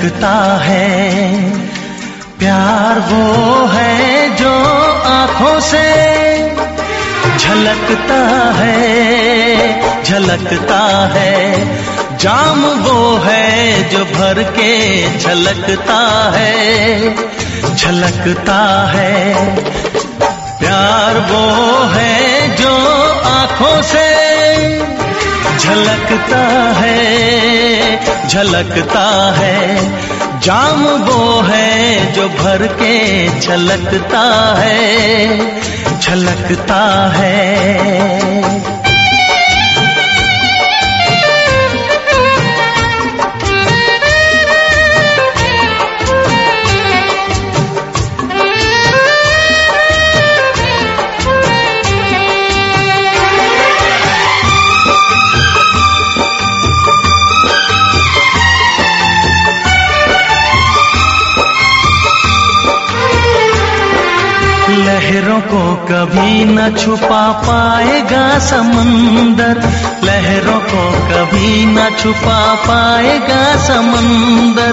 छलकता है, प्यार वो है जो आँखों से झलकता है झलकता है। जाम वो है जो भर के झलकता है झलकता है। प्यार वो है जो आँखों से झलकता है झलकता है। जाम वो है जो भर के झलकता है झलकता है। कभी न छुपा पाएगा समंदर। लहरों को कभी न छुपा पाएगा समंदर।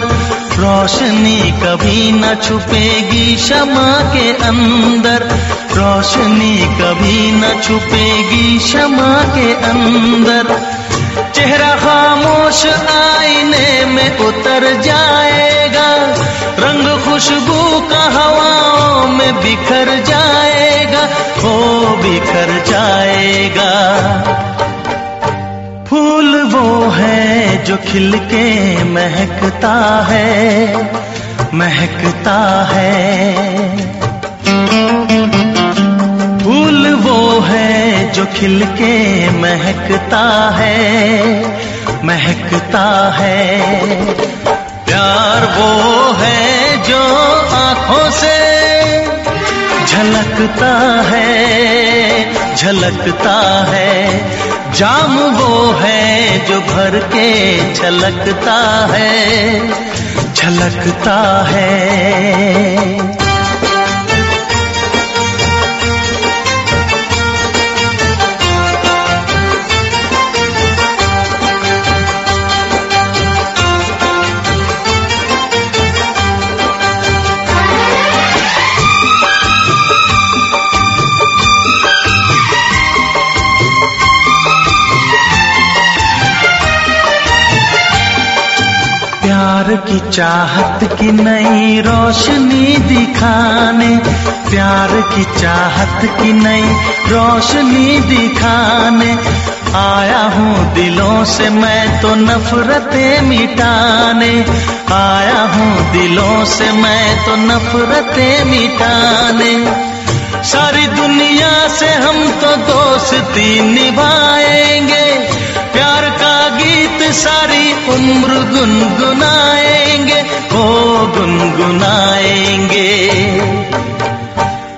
रोशनी कभी न छुपेगी क्षमा के अंदर। रोशनी कभी न छुपेगी क्षमा के अंदर। चेहरा खामोश आईने में उतर जाएगा। रंग खुशबू का हवाओं में बिखर जाएगा हो बिखर जाएगा। फूल वो है जो खिल के महकता है महकता है। फूल वो है जो खिल के महकता है महकता है। प्यार वो है जो आँखों से झलकता है झलकता है। जाम वो है जो भर के झलकता है झलकता है। की चाहत की नई रोशनी दिखाने, प्यार की चाहत की नई रोशनी दिखाने। आया हूँ दिलों से मैं तो नफरतें मिटाने। आया हूँ दिलों से मैं तो नफरतें मिटाने। सारी दुनिया से हम तो दोस्ती निभाएँगे। सारी उम्र गुनगुनाएँगे, हो गुनगुनाएँगे।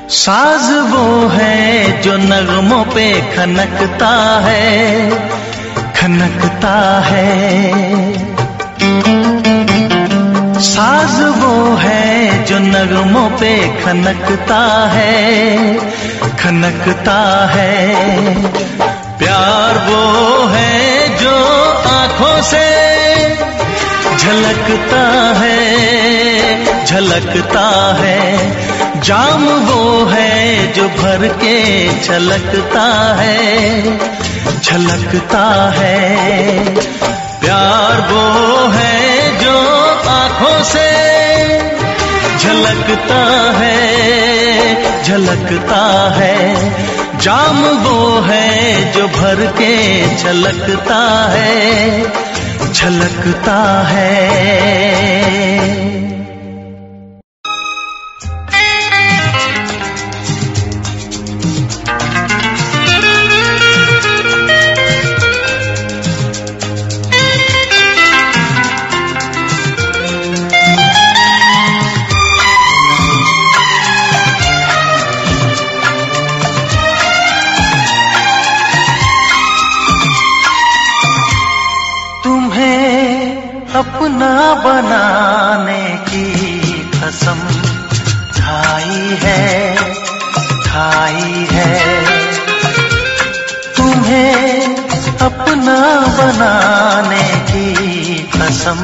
साज वो है जो नगमों पे खनकता है खनकता है। साज वो है जो नगमों पे खनकता है खनकता है। प्यार वो झलकता है झलकता है। जाम वो है जो भर के झलकता है झलकता है। प्यार वो है जो आँखों से झलकता है झलकता है। जाम वो है जो भर के झलकता है। झलकता है। बनाने की कसम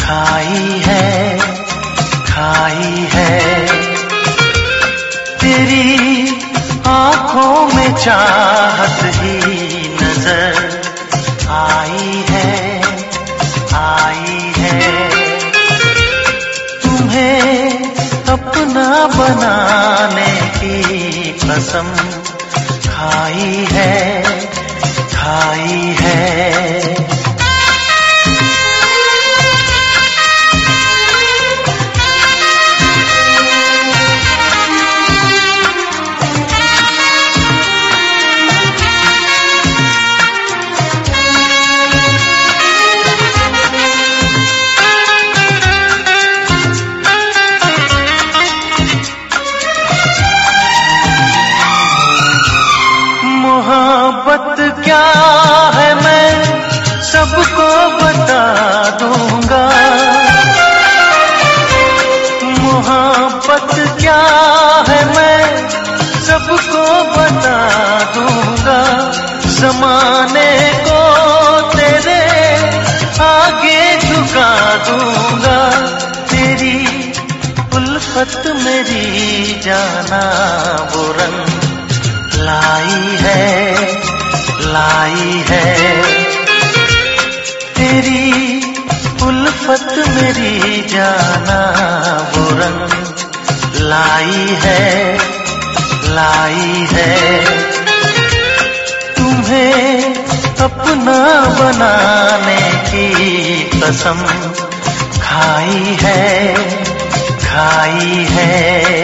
खाई है खाई है। तेरी आँखों में चाहत ही नज़र आई है आई है। तुम्हें अपना बनाने की कसम खाई है खाई है। जाना वो रंग लाई है लाई है। तेरी उल्फत मेरी जाना वो रंग लाई है लाई है। तुम्हें अपना बनाने की कसम खाई है खाई है।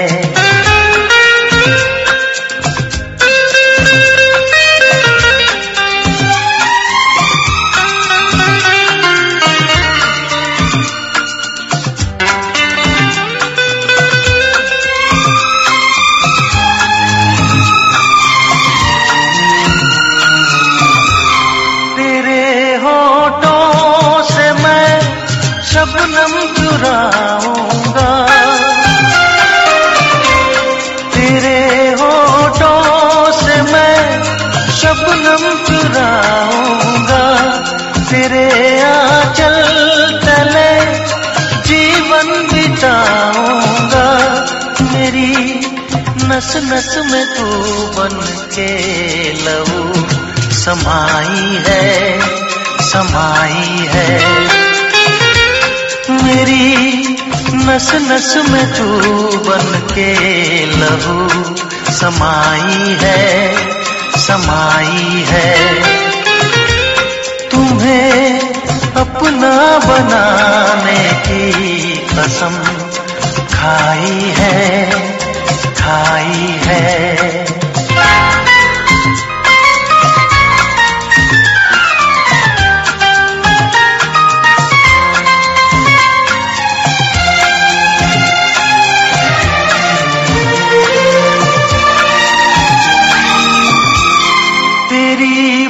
नस में तू बन के लहू, समाई है समाई है। तुम्हें अपना बनाने की कसम खाई है खाई है।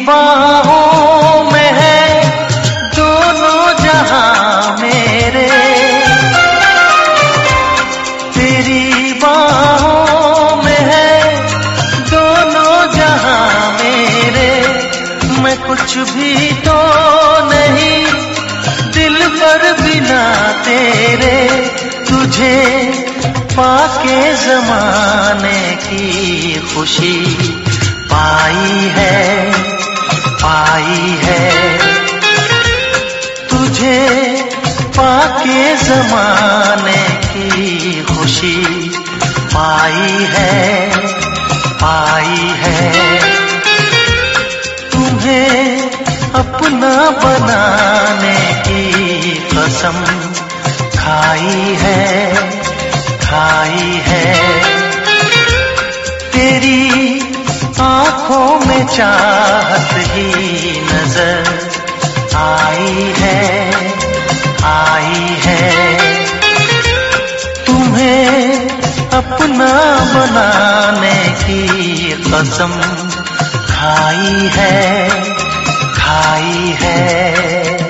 बाहों में है दोनों जहाँ मेरे। तेरी बाहों में है दोनों जहाँ मेरे। मैं कुछ भी तो नहीं दिल पर बिना तेरे। तुझे पाके जमाने की खुशी पाई है। पाई है। तुझे पाके जमाने की खुशी पाई है पाई है। तुम्हें अपना बनाने की कसम खाई है खाई है। तेरी आँखों में चाहत ही नज़र आई है आई है। तुम्हें अपना बनाने की कसम खाई है खाई है।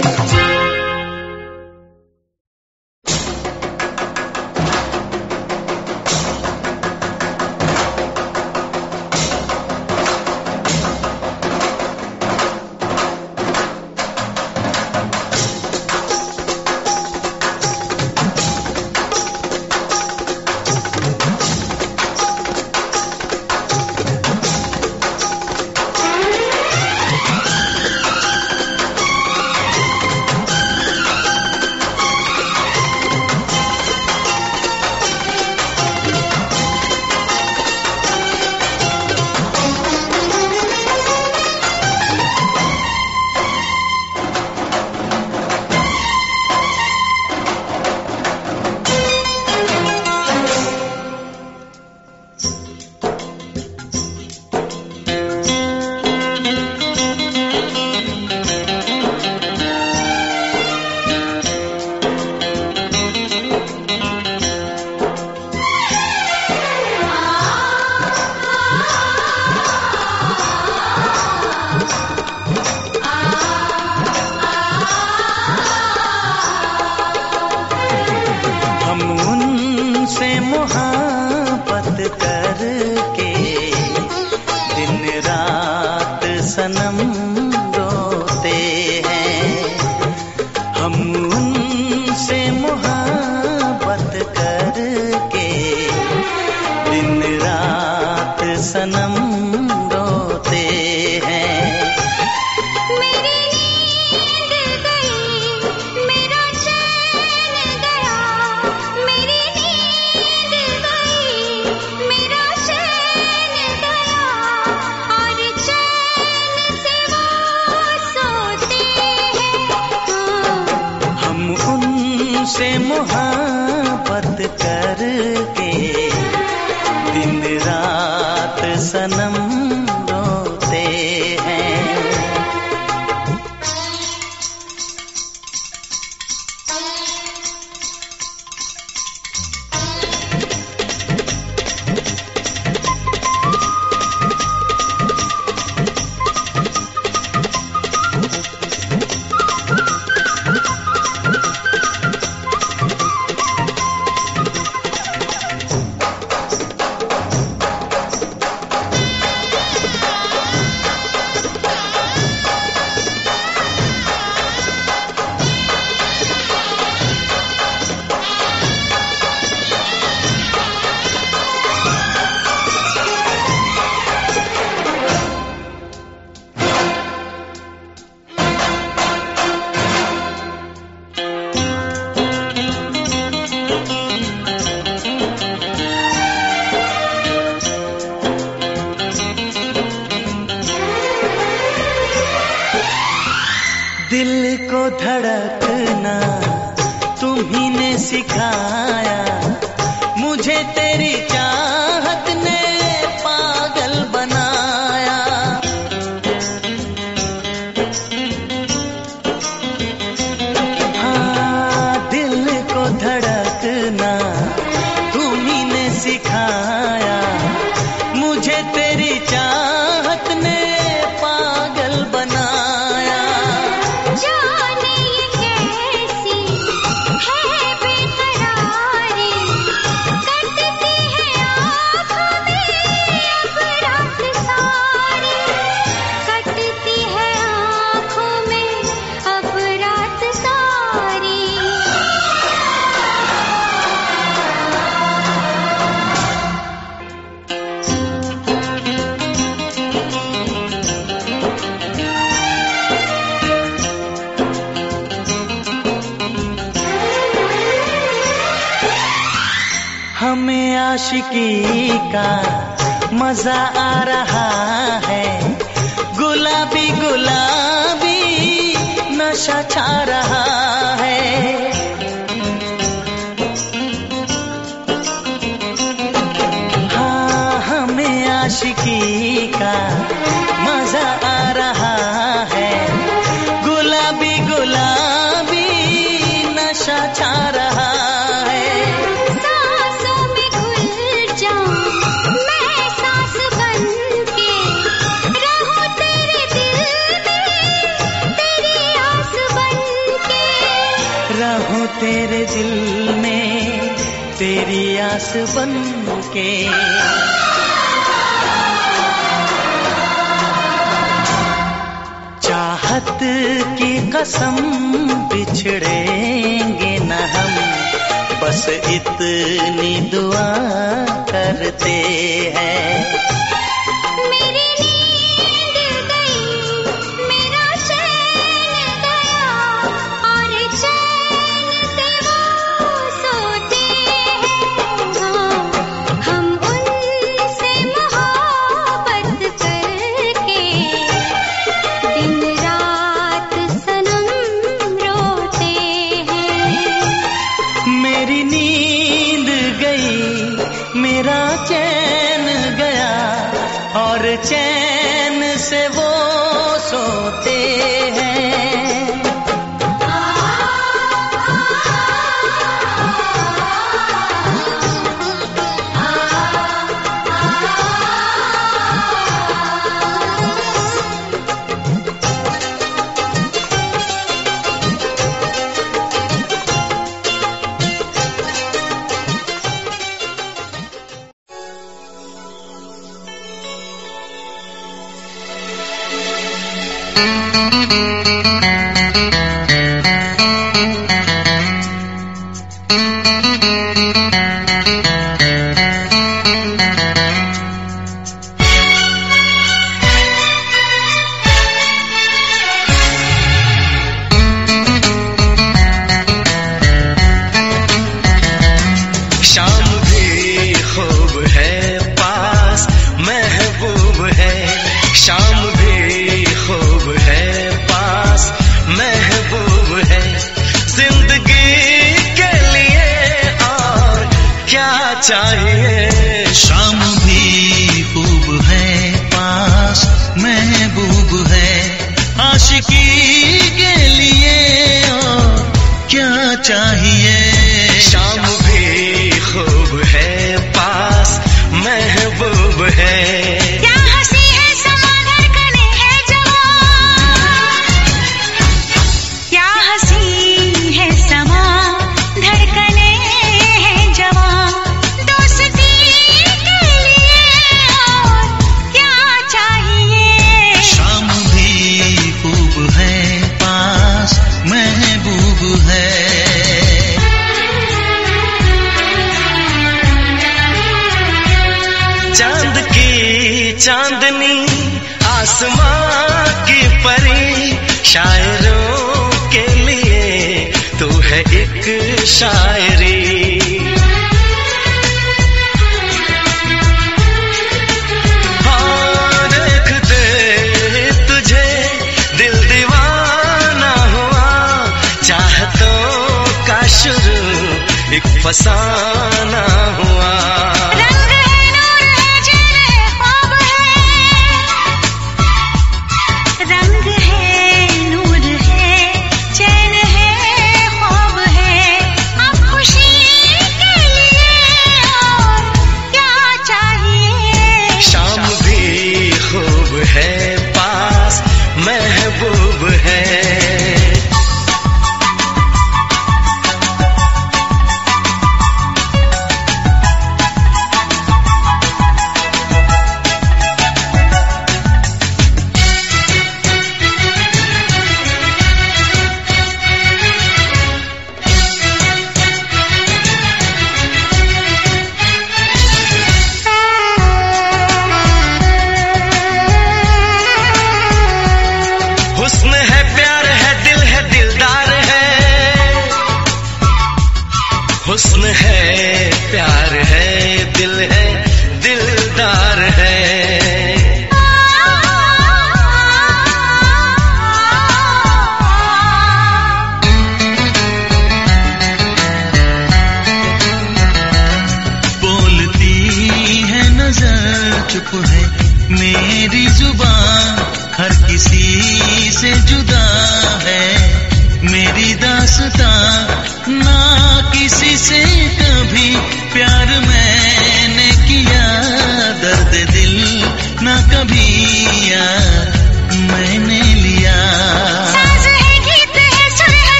तेरे दिल में तेरी आस बन के। चाहत की कसम बिछड़ेंगे न हम, बस इतनी दुआ करते हैं। फसाना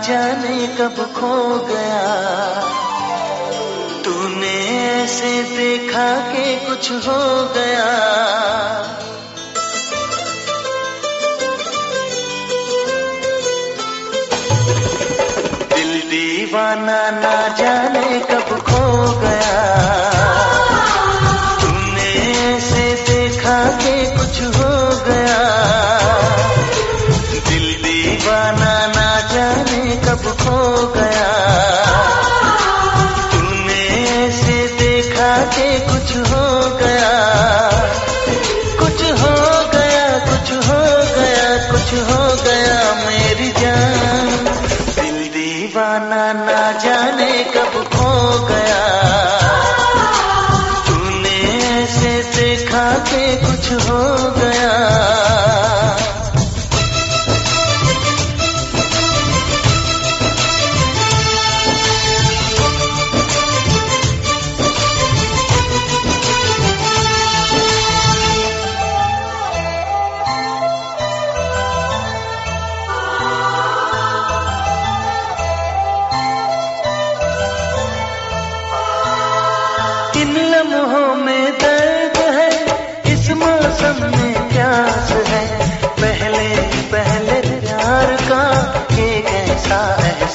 जाने कब खो गया। तूने ऐसे देखा के कुछ हो गया। दिल दीवाना ना जाने कब खो गया।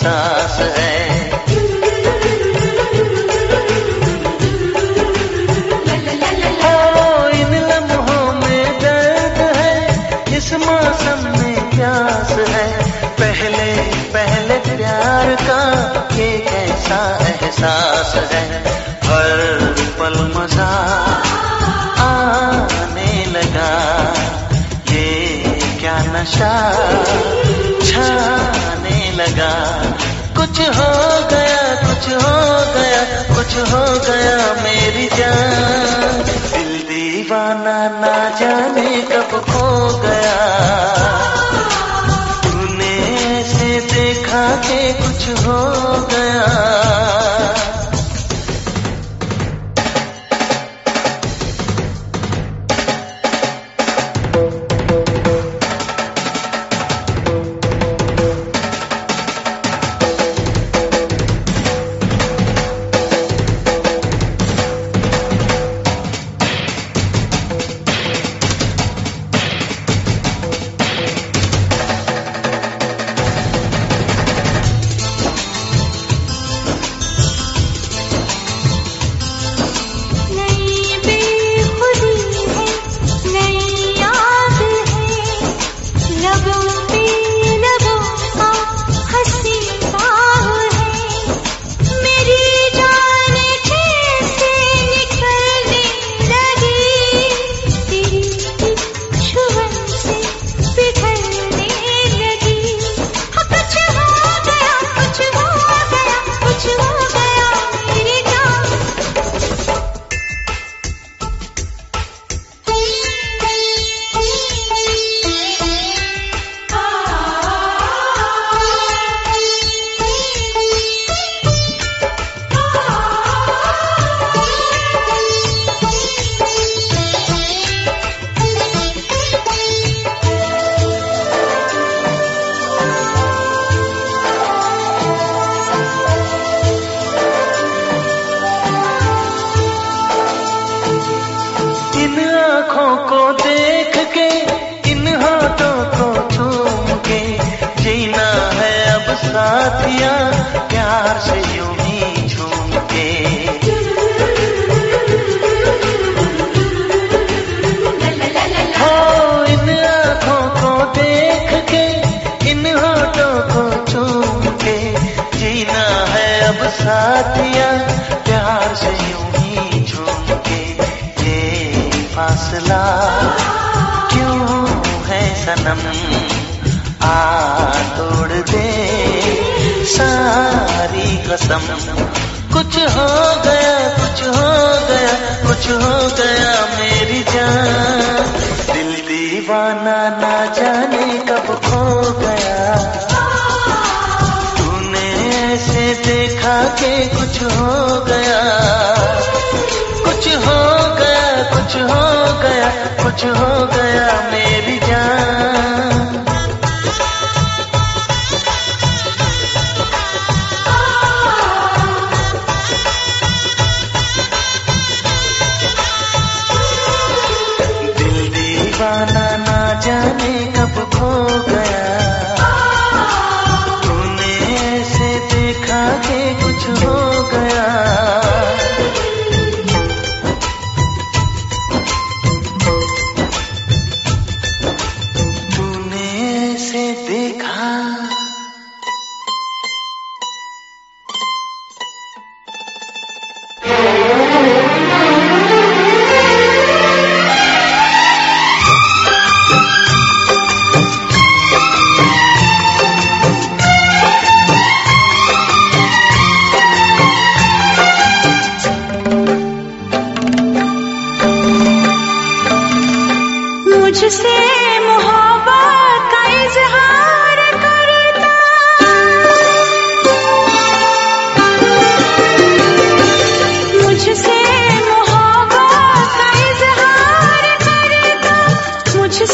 एहसास है। ओ, इन लम्हों में दर्द है। इस मौसम में है। पहले पहले का एहसास है। हर पल आने लगा। ये क्या नशा छाने लगा। कुछ हो गया, कुछ हो गया, कुछ हो गया मेरी जान। दिल दीवाना ना जाने कब खो गया। तूने से देखा के कुछ हो गया। कुछ हो गया मेरी जान। दिल दीवाना ना जाने कब खो गया। तूने ऐसे देखा के कुछ हो गया। कुछ हो गया, कुछ हो गया, कुछ हो गया मेरी जान।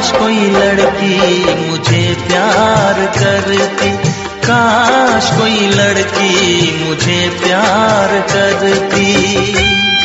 काश कोई लड़की मुझे प्यार करती। काश कोई लड़की मुझे प्यार करती।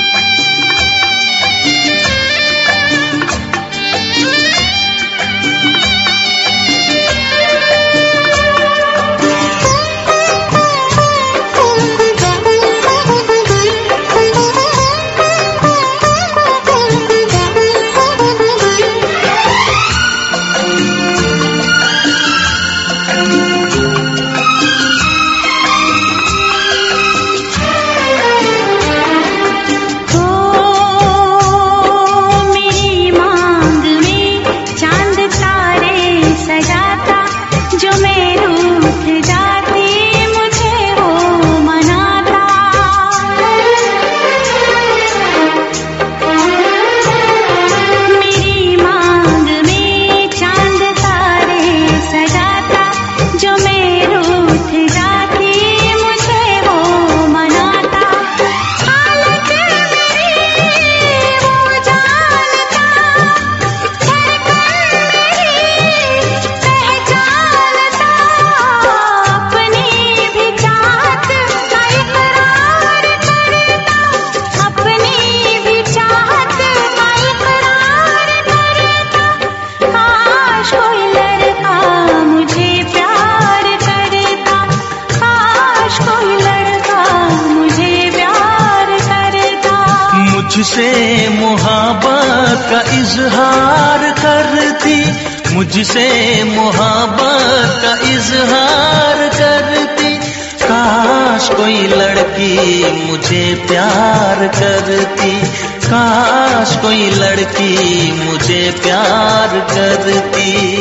करती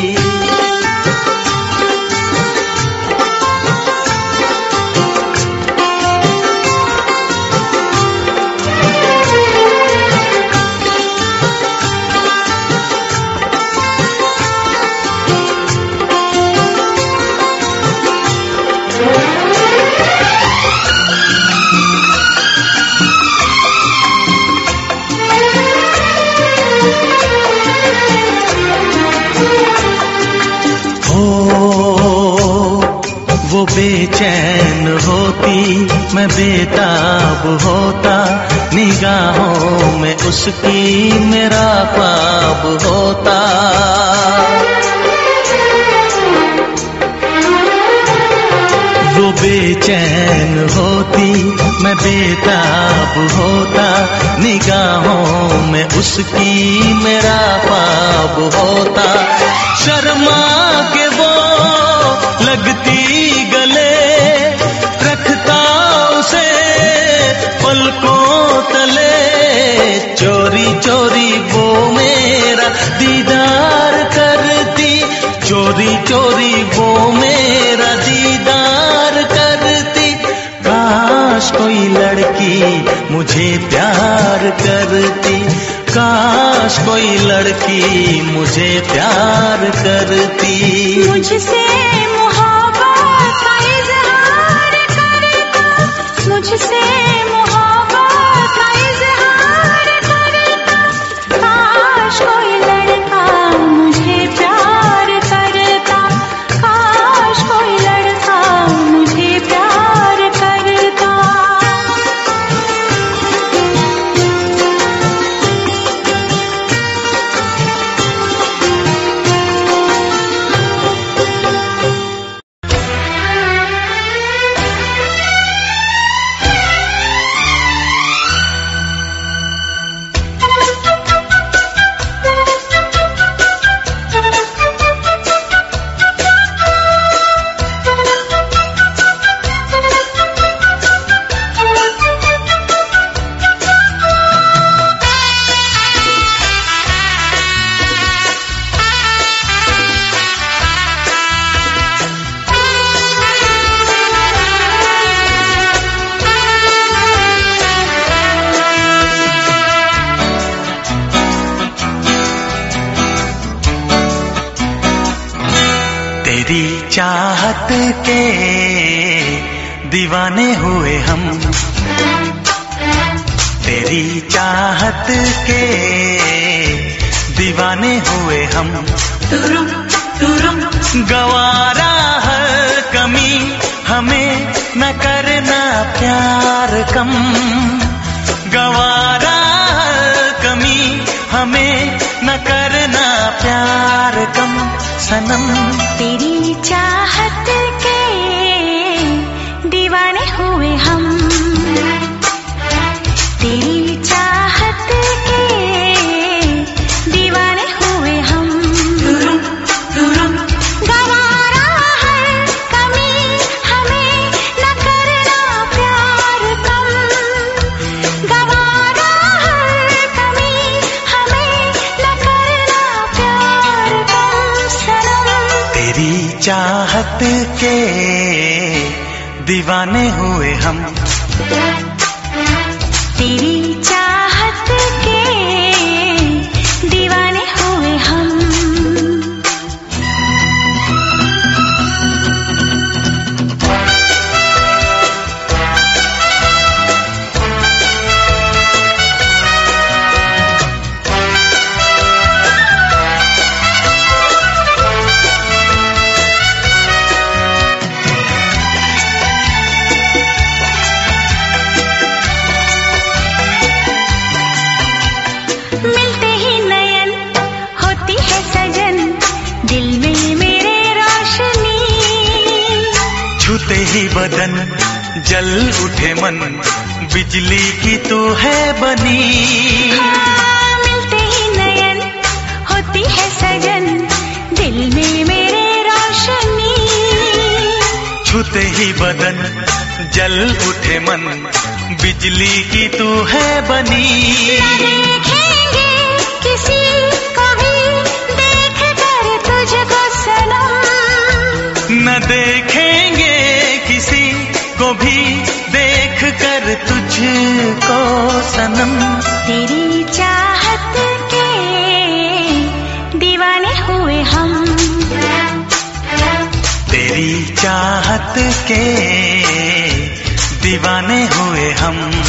उसकी मेरा पाप होता। वो बेचैन होती, मैं बेताब होता। निगाहों में उसकी मेरा पाप होता। शर्मा के वो लगती पलकों मुझे प्यार करती। काश कोई लड़की मुझे प्यार करती। मुझसे रात के दीवाने हुए हम। तेरी चाहत के दीवाने हुए हम। तुरुम तुरुम। गवारा हर कमी हमें न करना प्यार कम। गवारा हर कमी हमें न करना प्यार कम। सनम। तेरी चाहत दीवाने हुए हम। जल उठे मन बिजली की तू है बनी। हाँ, मिलते ही नयन होती है सजन दिल में मेरे रोशनी। छूते ही बदन जल उठे मन बिजली की तू है बनी। तुझको सनम। तेरी चाहत के दीवाने हुए हम। तेरी चाहत के दीवाने हुए हम।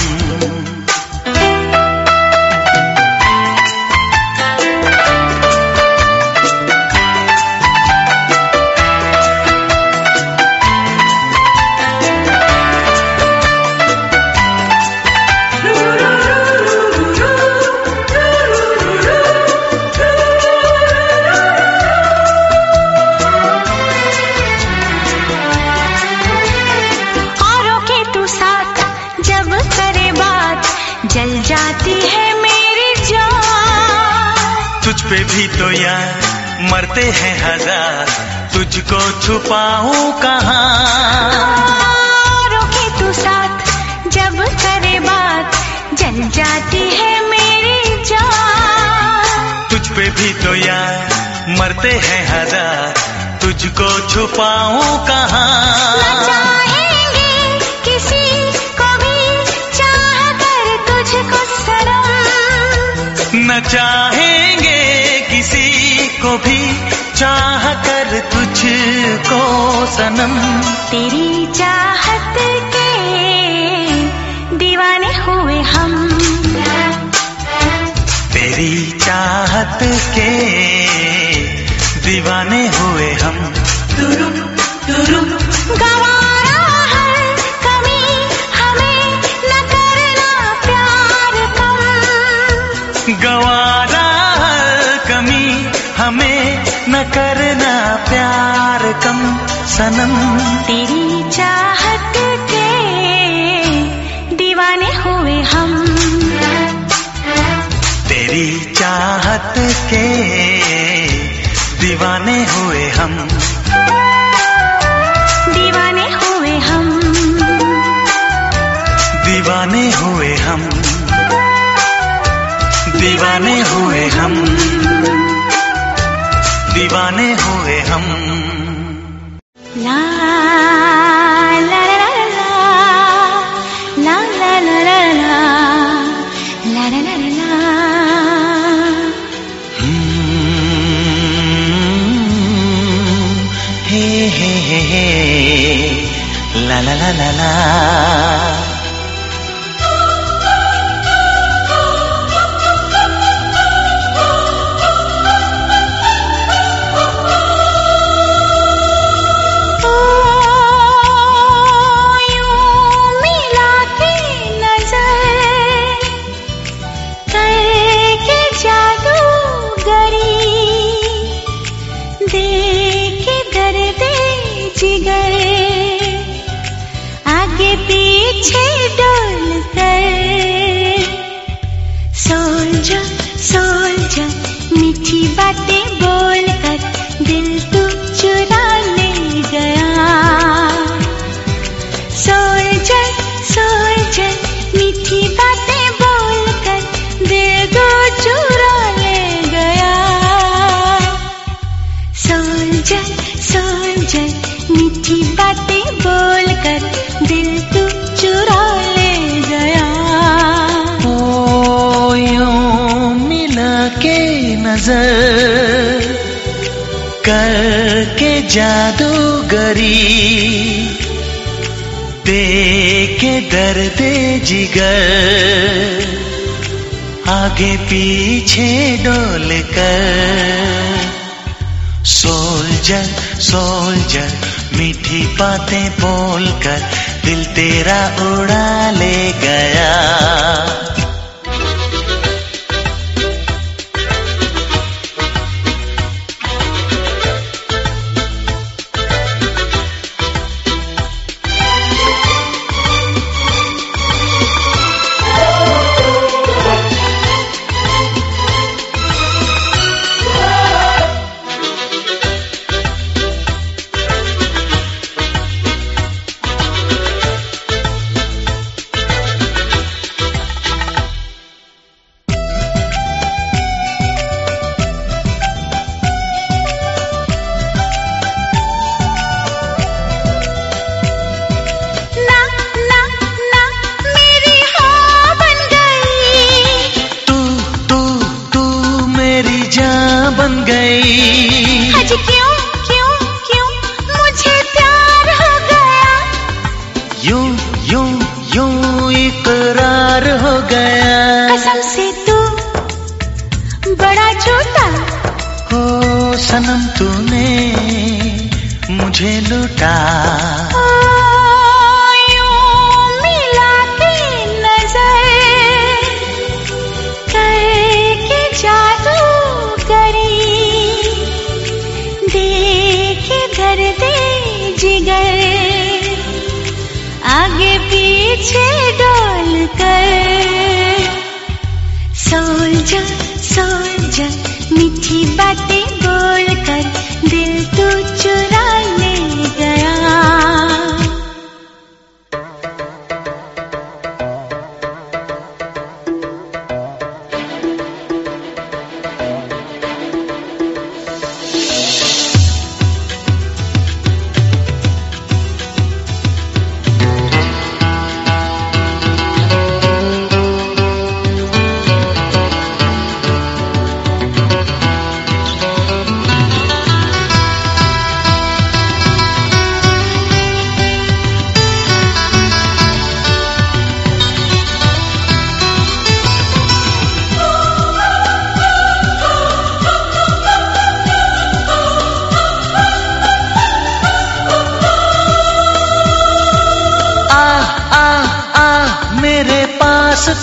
हमें न करना प्यार कम सनम। तेरी चाहत के दीवाने हुए हम। तेरी चाहत के दीवाने हुए हम। दीवाने हुए हम। दीवाने हुए हम। दीवाने हुए हम। दीवाने हुए हम ला ला ला ला ला ला ला ला ला ला ला ला ला हम्म, हे हे हे हे ला ला ला ला ला आगे पीछे डोल कर। सोल्जर सोल्जर, मीठी बातें बोल कर दिल तेरा उड़ा ले गया।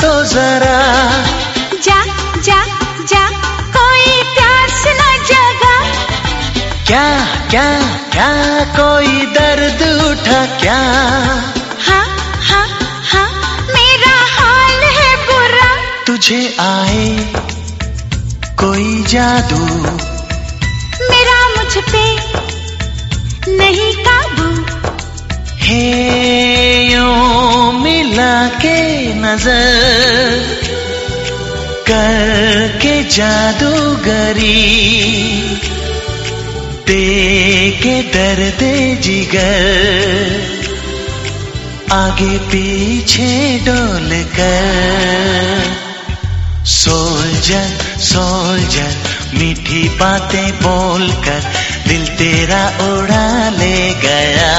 तो जरा। जा जा जा कोई प्यास न जगा। क्या क्या क्या कोई दर्द उठा क्या? हाँ हाँ हाँ मेरा हाल है बुरा। तुझे आए कोई जादू। मेरा मुझ पे नहीं काबू। हे यूँ नज़र करके जादूगरी दे के दर्द जिगर, आगे पीछे डोल कर सोल्जर सोल्जर मीठी बातें बोलकर दिल तेरा उड़ा ले गया।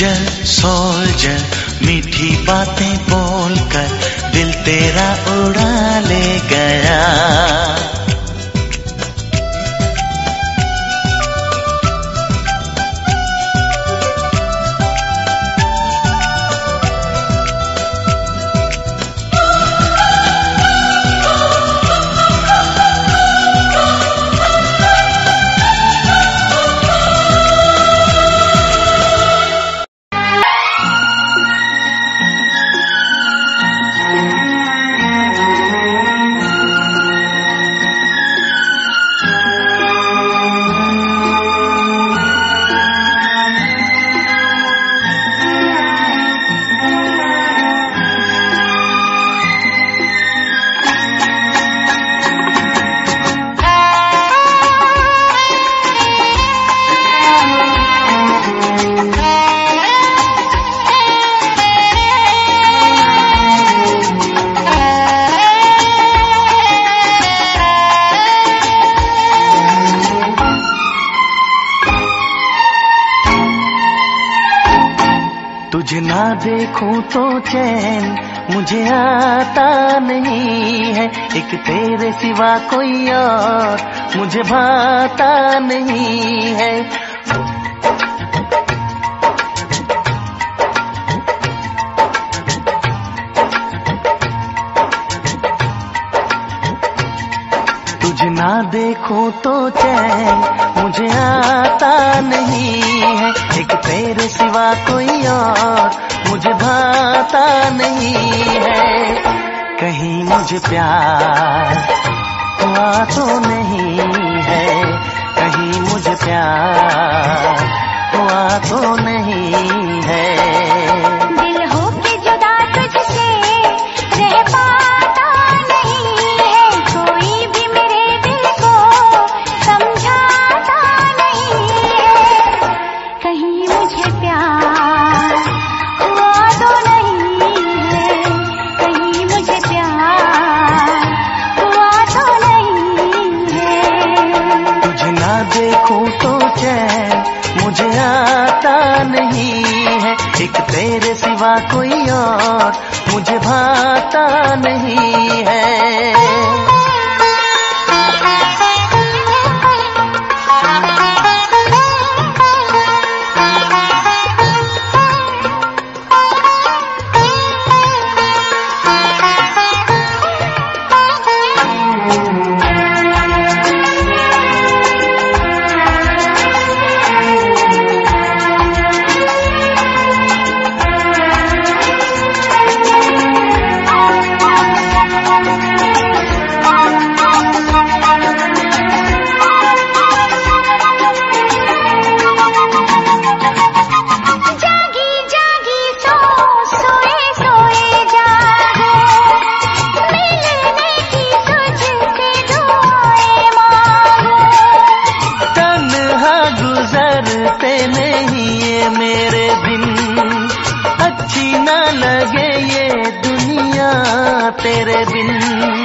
सोल्जर सोल्जर मीठी बातें बोलकर दिल तेरा उड़ा ले गया। चैन मुझे आता नहीं है एक तेरे सिवा कोई और। मुझे भाता नहीं है प्यार। हुआ तो नहीं है कहीं मुझे प्यार। हुआ तो नहीं है। कोई और मुझे भाता नहीं। तेरे बिन।